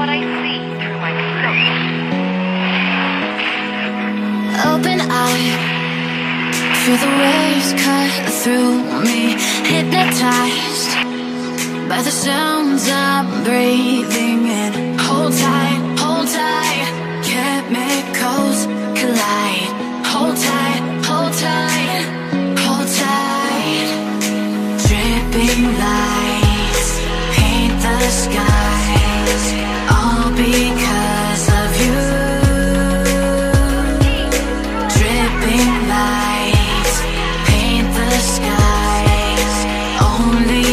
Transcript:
I see through my. Open eye, feel the waves cut through me. Hypnotized by the sounds I'm breathing in. Hold tight, hold tight, chemicals collide. Hold tight, hold tight, hold tight. Dripping lights paint the sky. 努力